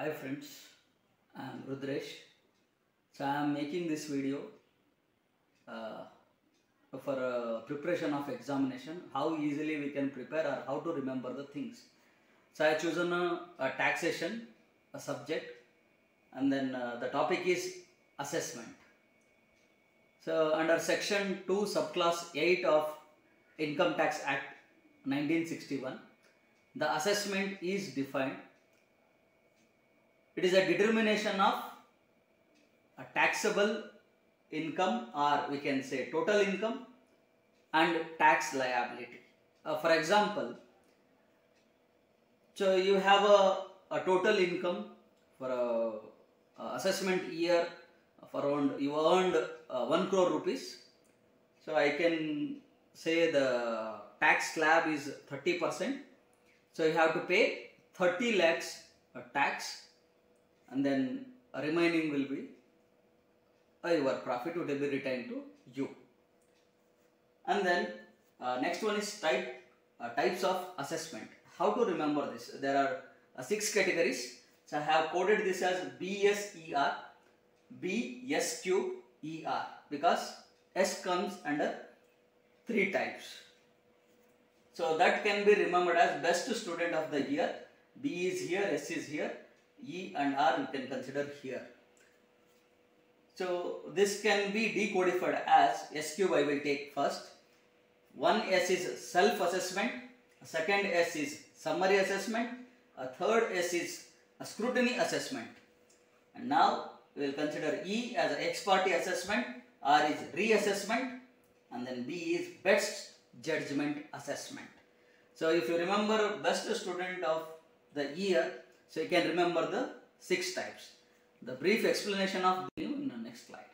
Hi friends, I am Rudresh. So I am making this video uh, for uh, preparation of examination, how easily we can prepare or how to remember the things. So I have chosen a, a taxation, a subject and then uh, the topic is assessment. So under section 2 subclass 8 of Income Tax Act 1961, the assessment is defined it is a determination of a taxable income or we can say total income and tax liability. Uh, for example, so you have a, a total income for a, a assessment year of around you earned uh, 1 crore rupees. So I can say the tax slab is 30%. So you have to pay 30 lakhs tax and then remaining will be uh, your profit will be returned to you. And then uh, next one is type uh, types of assessment. How to remember this? There are uh, six categories. So I have coded this as BSER, BSQER because S comes under three types. So that can be remembered as best student of the year. B is here, S is here, E and R we can consider here. So this can be decodified as S cube I will take first. One S is self-assessment, second S is summary assessment, a third S is scrutiny assessment. And now we will consider E as ex parte assessment, R is reassessment and then B is best judgment assessment. So if you remember best student of the year, so you can remember the six types. The brief explanation of the in the next slide.